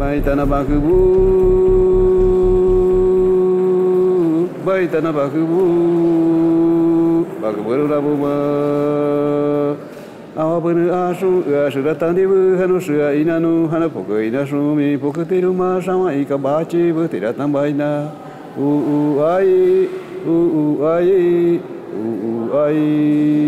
Baitana Bakubu Baitana Bakubu Bakubu Rabuma Awa Bunu Asu Asu Datang Dewa Hanu Sua Inanu Hana Poko Ina Sumi Poko Tiru Ma Sama Ika Baci Bukti Datang Baina U U Ai Ai Ai